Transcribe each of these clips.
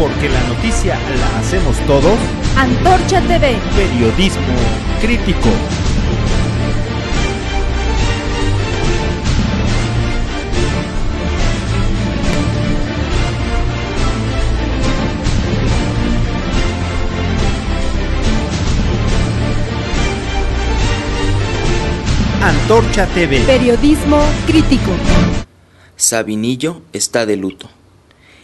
Porque la noticia la hacemos todos. Antorcha TV. Periodismo crítico. Antorcha TV. Periodismo crítico. Sabinillo está de luto.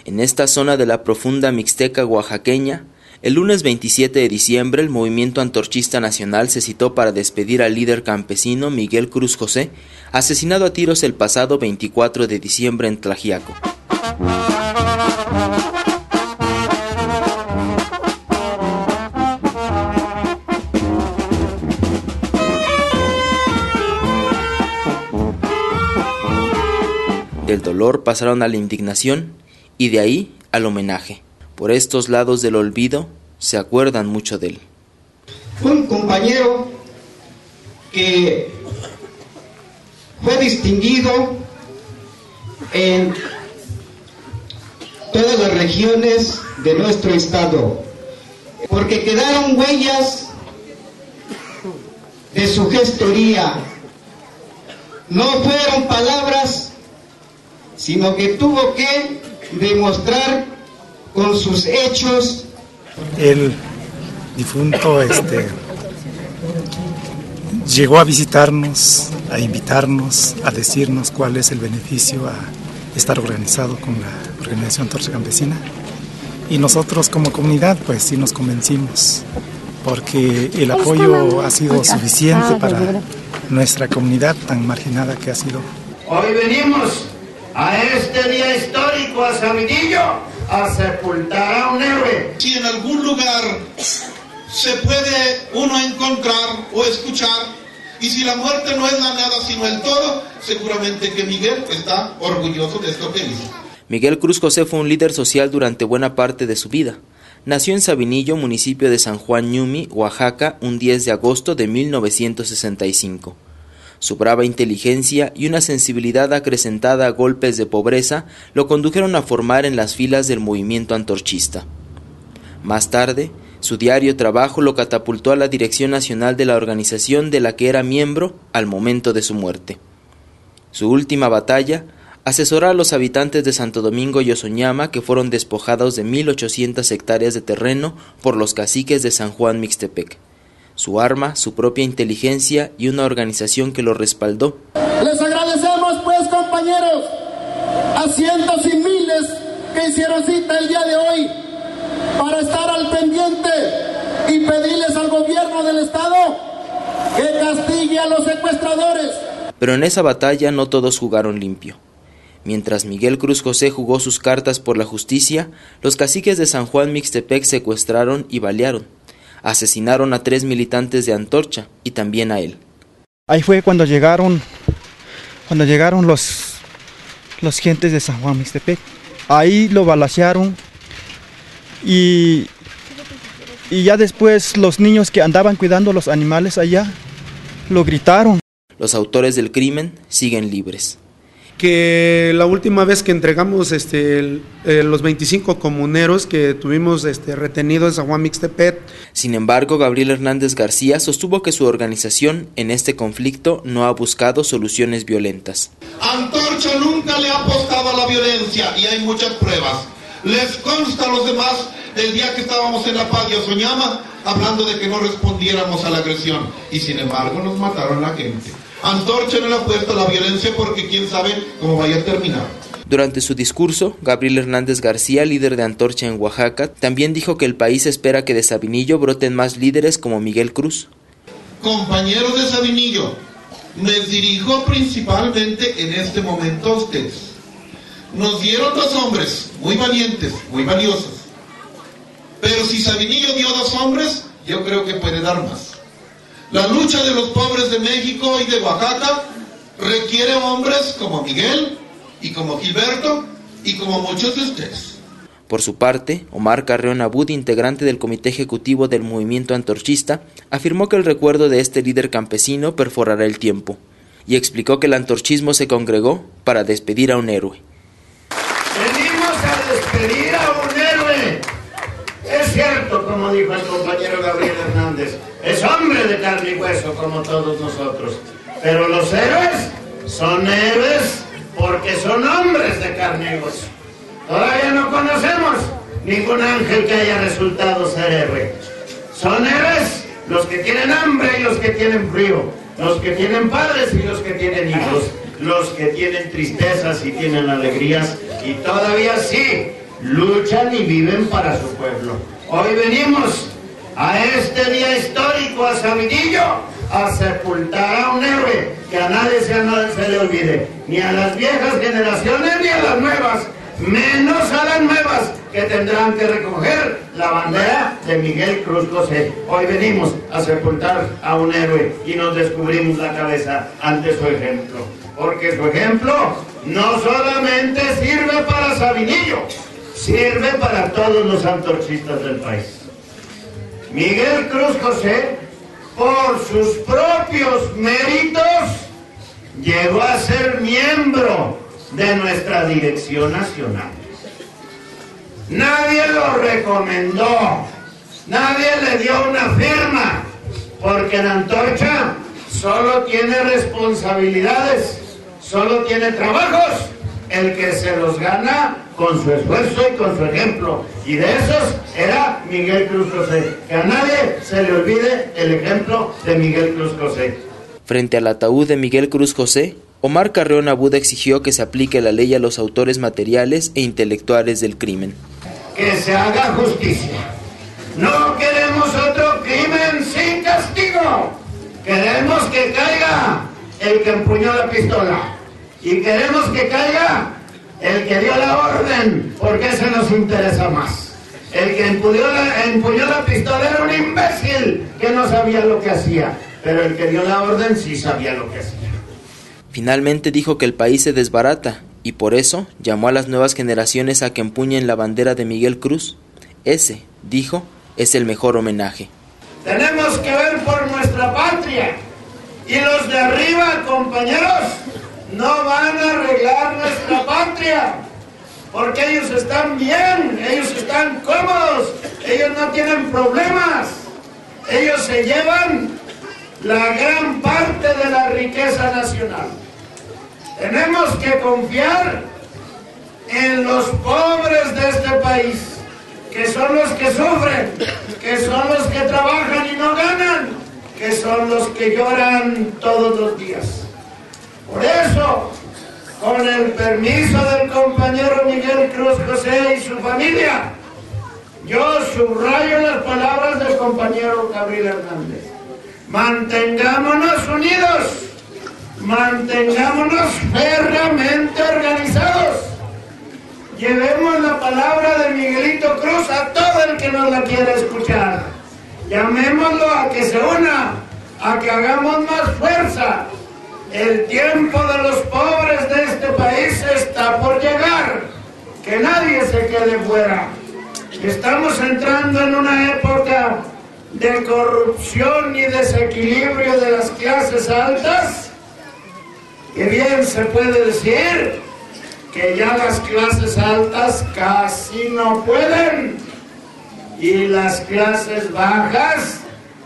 En esta zona de la profunda Mixteca oaxaqueña, el lunes 27 de diciembre el movimiento antorchista nacional se citó para despedir al líder campesino Miguel Cruz José, asesinado a tiros el pasado 24 de diciembre en Tlajiaco. Del dolor pasaron a la indignación y de ahí al homenaje. Por estos lados del olvido se acuerdan mucho de él. Fue un compañero que fue distinguido en todas las regiones de nuestro estado, porque quedaron huellas de su gestoría. No fueron palabras sino que tuvo que demostrar con sus hechos. El difunto este, llegó a visitarnos, a invitarnos, a decirnos cuál es el beneficio a estar organizado con la Organización Torce Campesina. Y nosotros como comunidad pues sí nos convencimos, porque el apoyo ha sido suficiente para nuestra comunidad tan marginada que ha sido. Hoy venimos a este día histórico, a Sabinillo, a sepultar a un héroe. Si en algún lugar se puede uno encontrar o escuchar, y si la muerte no es la nada sino el todo, seguramente que Miguel está orgulloso de esto que hizo. Miguel Cruz José fue un líder social durante buena parte de su vida. Nació en Sabinillo, municipio de San Juan Ñumi, Oaxaca, un 10 de agosto de 1965. Su brava inteligencia y una sensibilidad acrecentada a golpes de pobreza lo condujeron a formar en las filas del movimiento antorchista. Más tarde, su diario trabajo lo catapultó a la dirección nacional de la organización de la que era miembro al momento de su muerte. Su última batalla asesoró a los habitantes de Santo Domingo y Ozoñama que fueron despojados de 1.800 hectáreas de terreno por los caciques de San Juan Mixtepec su arma, su propia inteligencia y una organización que lo respaldó. Les agradecemos pues compañeros a cientos y miles que hicieron cita el día de hoy para estar al pendiente y pedirles al gobierno del estado que castigue a los secuestradores. Pero en esa batalla no todos jugaron limpio. Mientras Miguel Cruz José jugó sus cartas por la justicia, los caciques de San Juan Mixtepec secuestraron y balearon asesinaron a tres militantes de Antorcha y también a él. Ahí fue cuando llegaron, cuando llegaron los, los gentes de San Juan Mixtepec. Ahí lo balacearon y, y ya después los niños que andaban cuidando los animales allá lo gritaron. Los autores del crimen siguen libres que la última vez que entregamos este, eh, los 25 comuneros que tuvimos este, retenidos en San Juan Mixtepet. Sin embargo, Gabriel Hernández García sostuvo que su organización en este conflicto no ha buscado soluciones violentas. Antorcha nunca le ha apostado a la violencia y hay muchas pruebas. Les consta a los demás el día que estábamos en la paz de Soñama hablando de que no respondiéramos a la agresión y sin embargo nos mataron a la gente. Antorcha no le apuesta a la violencia porque quién sabe cómo vaya a terminar. Durante su discurso, Gabriel Hernández García, líder de Antorcha en Oaxaca, también dijo que el país espera que de Sabinillo broten más líderes como Miguel Cruz. Compañeros de Sabinillo, les dirijo principalmente en este momento a ustedes. Nos dieron dos hombres muy valientes, muy valiosos. Pero si Sabinillo dio dos hombres, yo creo que puede dar más. La lucha de los pobres de México y de Oaxaca requiere hombres como Miguel y como Gilberto y como muchos de ustedes. Por su parte, Omar Carreón Abud, integrante del comité ejecutivo del movimiento antorchista, afirmó que el recuerdo de este líder campesino perforará el tiempo y explicó que el antorchismo se congregó para despedir a un héroe. Venimos a despedir a un héroe cierto, como dijo el compañero Gabriel Hernández, es hombre de carne y hueso como todos nosotros. Pero los héroes son héroes porque son hombres de carne y hueso. Todavía no conocemos ningún ángel que haya resultado ser héroe. Son héroes los que tienen hambre y los que tienen frío, los que tienen padres y los que tienen hijos, los que tienen tristezas y tienen alegrías y todavía sí luchan y viven para su pueblo. Hoy venimos a este día histórico a Sabinillo a sepultar a un héroe que a nadie se, se le olvide, ni a las viejas generaciones ni a las nuevas, menos a las nuevas que tendrán que recoger la bandera de Miguel Cruz José. Hoy venimos a sepultar a un héroe y nos descubrimos la cabeza ante su ejemplo. Porque su ejemplo no solamente sirve para Sabinillo, sirve para todos los antorchistas del país. Miguel Cruz José, por sus propios méritos, llegó a ser miembro de nuestra dirección nacional. Nadie lo recomendó, nadie le dio una firma, porque en Antorcha solo tiene responsabilidades, solo tiene trabajos, el que se los gana con su esfuerzo y con su ejemplo. Y de esos era Miguel Cruz José. Que a nadie se le olvide el ejemplo de Miguel Cruz José. Frente al ataúd de Miguel Cruz José, Omar Carreón Abuda exigió que se aplique la ley a los autores materiales e intelectuales del crimen. Que se haga justicia. No queremos otro crimen sin castigo. Queremos que caiga el que empuñó la pistola. Y queremos que caiga el que dio la orden, porque ese nos interesa más. El que empuñó la, empuñó la pistola era un imbécil que no sabía lo que hacía, pero el que dio la orden sí sabía lo que hacía. Finalmente dijo que el país se desbarata y por eso llamó a las nuevas generaciones a que empuñen la bandera de Miguel Cruz. Ese, dijo, es el mejor homenaje. Tenemos que ver por nuestra patria y los de arriba, compañeros, no van a arreglar nuestra patria, porque ellos están bien, ellos están cómodos, ellos no tienen problemas, ellos se llevan la gran parte de la riqueza nacional. Tenemos que confiar en los pobres de este país, que son los que sufren, que son los que trabajan y no ganan, que son los que lloran todos los días. Por eso, con el permiso del compañero Miguel Cruz José y su familia, yo subrayo las palabras del compañero Gabriel Hernández. Mantengámonos unidos, mantengámonos férreamente organizados. Llevemos la palabra de Miguelito Cruz a todo el que nos la quiera escuchar. Llamémoslo a que se una, a que hagamos más fuerza, el tiempo de los pobres Que nadie se quede fuera. Estamos entrando en una época de corrupción y desequilibrio de las clases altas. Y bien se puede decir que ya las clases altas casi no pueden. Y las clases bajas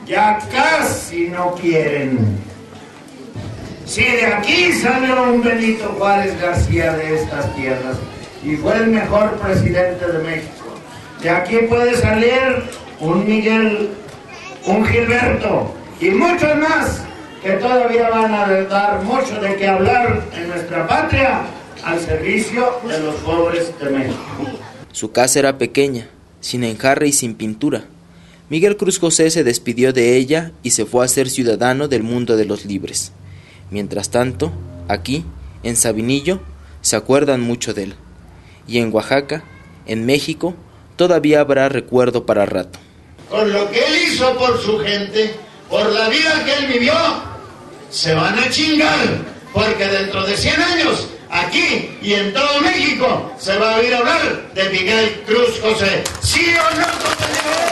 ya casi no quieren. Si de aquí salió un Benito Juárez García de estas tierras y fue el mejor presidente de México, de aquí puede salir un Miguel, un Gilberto y muchos más que todavía van a dar mucho de qué hablar en nuestra patria al servicio de los pobres de México. Su casa era pequeña, sin enjarre y sin pintura. Miguel Cruz José se despidió de ella y se fue a ser ciudadano del mundo de los libres. Mientras tanto, aquí, en Sabinillo, se acuerdan mucho de él. Y en Oaxaca, en México, todavía habrá recuerdo para rato. Con lo que él hizo por su gente, por la vida que él vivió, se van a chingar, porque dentro de 100 años, aquí y en todo México, se va a oír hablar de Miguel Cruz José. ¿Sí o no, compañeros?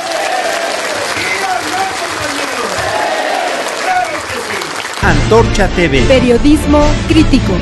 Antorcha TV. Periodismo crítico.